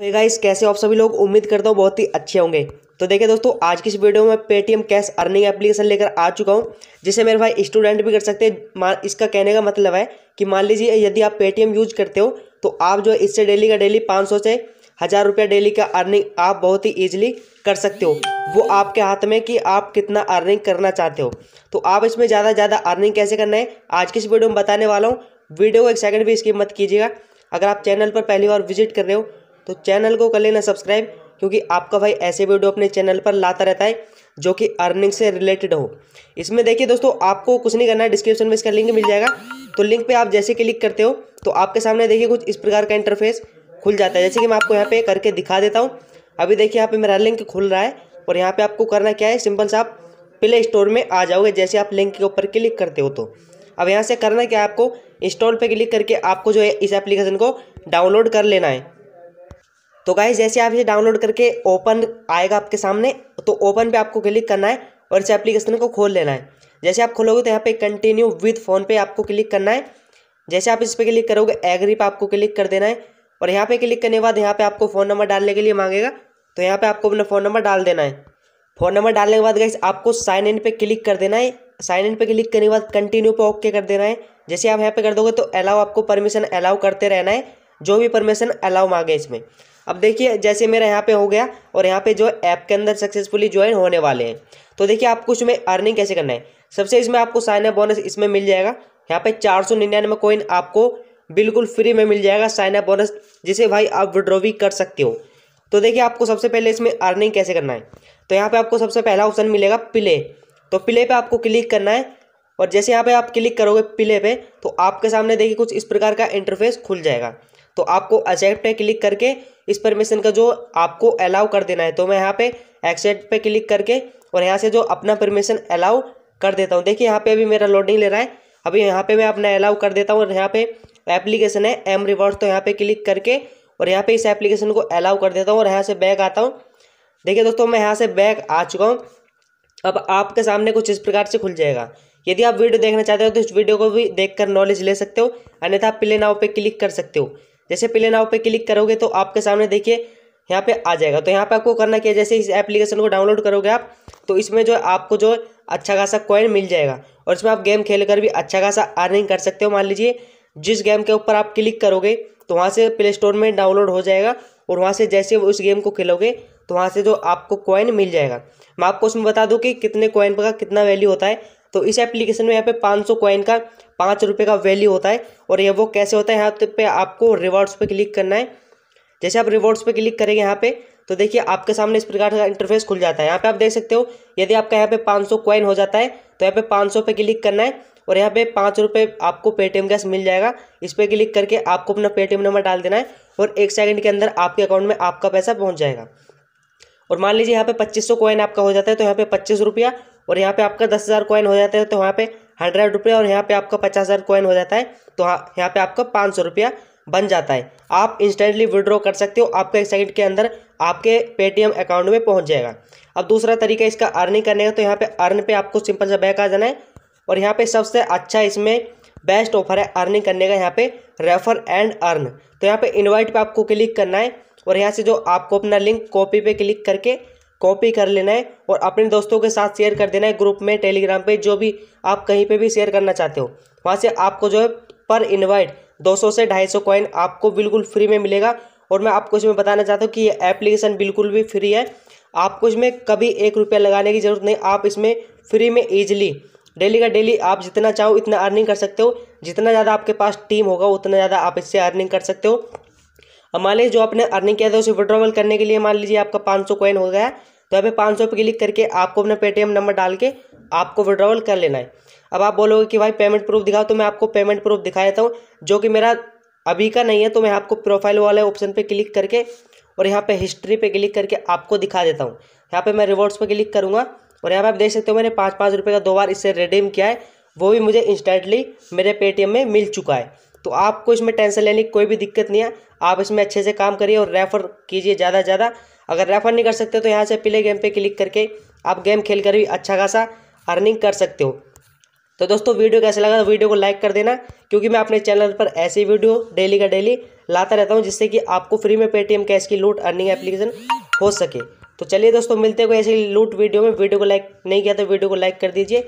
तो गाइस कैसे आप सभी लोग? उम्मीद करता हूँ बहुत ही अच्छे होंगे। तो देखिए दोस्तों, आज की इस वीडियो में पेटीएम कैश अर्निंग एप्लीकेशन लेकर आ चुका हूँ, जिसे मेरे भाई स्टूडेंट भी कर सकते हैं। इसका कहने का मतलब है कि मान लीजिए यदि आप पेटीएम यूज़ करते हो तो आप जो इससे डेली का डेली पाँच सौ से हज़ार रुपया डेली का अर्निंग आप बहुत ही ईजिली कर सकते हो। वो आपके हाथ में कि आप कितना अर्निंग करना चाहते हो। तो आप इसमें ज़्यादा ज़्यादा अर्निंग कैसे करना है, आज की इस वीडियो में बताने वाला हूँ। वीडियो को एक सेकंड भी इसकी मत कीजिएगा। अगर आप चैनल पर पहली बार विज़िट कर रहे हो तो चैनल को कर लेना सब्सक्राइब, क्योंकि आपका भाई ऐसे वीडियो अपने चैनल पर लाता रहता है, जो कि अर्निंग से रिलेटेड हो। इसमें देखिए दोस्तों, आपको कुछ नहीं करना है डिस्क्रिप्शन में इसका लिंक मिल जाएगा। तो लिंक पे आप जैसे क्लिक करते हो तो आपके सामने देखिए कुछ इस प्रकार का इंटरफेस खुल जाता है। जैसे कि मैं आपको यहाँ पे करके दिखा देता हूँ। अभी देखिए यहाँ पे मेरा लिंक खुल रहा है, और यहाँ पे आपको करना क्या है सिंपल से आप प्ले स्टोर में आ जाओगे, जैसे आप लिंक के ऊपर क्लिक करते हो तो। अब यहाँ से करना क्या है आपको इंस्टॉल पे क्लिक करके आपको जो है इस एप्लीकेशन को डाउनलोड कर लेना है। तो गाइज़ जैसे आप इसे डाउनलोड करके ओपन आएगा आपके सामने तो ओपन पे आपको क्लिक करना है और इस एप्लीकेशन को खोल लेना है। जैसे आप खोलोगे तो यहाँ पे कंटिन्यू विथ फ़ोन पे आपको क्लिक करना है। जैसे आप इस पर क्लिक करोगे एग्री पे आपको क्लिक कर देना है। और यहाँ पे क्लिक करने के बाद यहाँ पे आपको फ़ोन नंबर डालने के लिए मांगेगा। तो यहाँ पे आपको अपना फ़ोन नंबर डाल देना है। फ़ोन नंबर डालने के बाद गाइस आपको साइन इन पे क्लिक कर देना है। साइन इन पे क्लिक करने के बाद कंटिन्यू पे ओके कर देना है। जैसे आप यहाँ पे कर दोगे तो अलाउ आपको परमिशन अलाउ करते रहना है। जो भी परमिशन अलाउ मांगे इसमें। अब देखिए, जैसे मेरा यहाँ पे हो गया और यहाँ पे जो ऐप के अंदर सक्सेसफुली ज्वाइन होने वाले हैं तो देखिए आपको इसमें अर्निंग कैसे करना है। सबसे इसमें आपको साइन अप बोनस इसमें मिल जाएगा। यहाँ पे चार सौ निन्यानवे कोइन आपको बिल्कुल फ्री में मिल जाएगा साइन अप बोनस जिसे भाई आप विड्रॉ भी कर सकते हो। तो देखिए, आपको सबसे पहले इसमें अर्निंग कैसे करना है? तो यहाँ पे आपको सबसे पहला ऑप्शन मिलेगा प्ले तो प्ले पे आपको क्लिक करना है और जैसे यहाँ पे आप क्लिक करोगे प्ले पे तो आपके सामने देखिए कुछ इस प्रकार का इंटरफेस खुल जाएगा। तो आपको एक्सेप्ट पे क्लिक करके इस परमिशन का जो आपको अलाउ कर देना है तो मैं यहाँ पे एक्सेप्ट पे क्लिक करके और यहाँ से जो अपना परमिशन अलाउ कर देता हूँ। देखिए यहाँ पे अभी मेरा लोडिंग ले रहा है। अभी यहाँ पे मैं अपना अलाउ कर देता हूँ और यहाँ पे एप्लीकेशन है एम रिवॉर्ड तो यहाँ पे क्लिक करके और यहाँ पे इस एप्लीकेशन को अलाउ कर देता हूँ और यहाँ से बैग आता हूँ। देखिए दोस्तों, मैं यहाँ से बैग आ चुका हूँ। अब आपके सामने कुछ इस प्रकार से खुल जाएगा। यदि आप वीडियो देखना चाहते हो तो इस वीडियो को भी देखकर नॉलेज ले सकते हो। अन्यथा प्ले नाव पे क्लिक कर सकते हो। जैसे प्ले नाव पे क्लिक करोगे तो आपके सामने देखिए, यहाँ पे आ जाएगा। तो यहाँ पे आपको करना क्या जैसे इस एप्लीकेशन को डाउनलोड करोगे आप तो इसमें जो आपको जो अच्छा खासा कॉइन मिल जाएगा। और इसमें आप गेम खेल कर भी अच्छा खासा अर्निंग कर सकते हो। मान लीजिए, जिस गेम के ऊपर आप क्लिक करोगे तो वहाँ से प्ले स्टोर में डाउनलोड हो जाएगा। और वहाँ से जैसे उस गेम को खेलोगे तो वहाँ से जो आपको कॉइन मिल जाएगा। मैं आपको उसमें बता दूँ कि कितने कॉइन का कितना वैल्यू होता है। तो इस एप्लीकेशन में यहाँ पे पाँच सौ कॉइन का पाँच रुपये का वैल्यू होता है और ये वो कैसे होता है यहाँ पे आपको रिवॉर्ड्स पे क्लिक करना है। जैसे आप रिवॉर्ड्स पे क्लिक करेंगे यहाँ पे तो देखिए आपके सामने इस प्रकार का इंटरफेस खुल जाता है। यहाँ पे आप देख सकते हो, यदि आपका यहाँ पे 500 कॉइन हो जाता है तो यहाँ पे 500 पे क्लिक करना है और यहाँ पे पाँच रुपये आपको पेटीएम कैश मिल जाएगा। इस पर क्लिक करके आपको अपना पेटीएम नंबर डाल देना है और एक सेकंड के अंदर आपके अकाउंट में आपका पैसा पहुँच जाएगा। और मान लीजिए यहाँ पे पच्चीस सौ कॉइन आपका हो जाता है तो यहाँ पे पच्चीस रुपया और यहाँ पे आपका दस हज़ार कॉइन हो जाता है तो वहाँ पे हंड्रेड रुपये और यहाँ पे आपका पचास हज़ार कॉइन हो जाता है तो यहाँ पे आपका पाँच सौ रुपया बन जाता है। आप इंस्टेंटली विड्रॉ कर सकते हो, आपका एक सेकंड के अंदर आपके पेटीएम अकाउंट में पहुँच जाएगा। अब दूसरा तरीका इसका अर्निंग करने का तो यहाँ पे अर्न पे आपको सिंपल सा बैक आ जाना है, और यहाँ पे सबसे अच्छा इसमें बेस्ट ऑफ़र है अर्निंग करने का, यहाँ पे रेफर एंड अर्न तो यहाँ पे इन्वाइट पे आपको क्लिक करना है, और यहाँ से जो आपको अपना लिंक कॉपी पे क्लिक करके कॉपी कर लेना है और अपने दोस्तों के साथ शेयर कर देना है ग्रुप में, टेलीग्राम पे, जो भी आप कहीं पे भी शेयर करना चाहते हो। वहाँ से आपको जो है पर इनवाइट 200 से 250 कॉइन आपको बिल्कुल फ्री में मिलेगा। और मैं आपको इसमें बताना चाहता हूँ कि ये एप्लीकेशन बिल्कुल भी फ्री है। आपको इसमें कभी एक रुपया लगाने की ज़रूरत नहीं, आप इसमें फ्री में ईजिली डेली का डेली आप जितना चाहो इतना अर्निंग कर सकते हो। जितना ज़्यादा आपके पास टीम होगा, उतना ज़्यादा आप इससे अर्निंग कर सकते हो। अब मान लीजिए जो आपने अर्निंग किया था, उसे विड्रॉवल करने के लिए मान लीजिए आपका पाँच सौ हो गया तो यहाँ पे पाँच सौ क्लिक करके आपको अपना पेटीएम नंबर डाल के आपको विड्रॉवल कर लेना है। अब आप बोलोगे कि भाई पेमेंट प्रूफ दिखाओ तो मैं आपको पेमेंट प्रूफ दिखा देता हूँ, जो कि मेरा अभी का नहीं है तो मैं आपको प्रोफ़ाइल वाले ऑप्शन पे क्लिक करके और यहाँ पे हिस्ट्री पे क्लिक करके आपको दिखा देता हूँ। यहाँ पे मैं रिवॉर्ड्स पे क्लिक करूँगा और यहाँ पे आप देख सकते हो मैंने पाँच पाँच रुपये का दो बार इससे रिडीम किया है, वो भी मुझे इंस्टेंटली मेरे पेटीएम में मिल चुका है। तो आपको इसमें टेंशन लेने की कोई भी दिक्कत नहीं है। आप इसमें अच्छे से काम करिए और रेफ़र कीजिए ज़्यादा ज़्यादा। अगर रेफ़र नहीं कर सकते तो यहाँ से प्ले गेम पे क्लिक करके आप गेम खेल कर भी अच्छा खासा अर्निंग कर सकते हो। तो दोस्तों, वीडियो कैसा लगा तो वीडियो को लाइक कर देना, क्योंकि मैं अपने चैनल पर ऐसी वीडियो डेली का डेली लाता रहता हूँ, जिससे कि आपको फ्री में पेटीएम कैश की लूट अर्निंग एप्लीकेशन हो सके। तो चलिए दोस्तों, मिलते हैं कोई ऐसी लूट वीडियो में। वीडियो को लाइक नहीं किया तो वीडियो को लाइक कर दीजिए।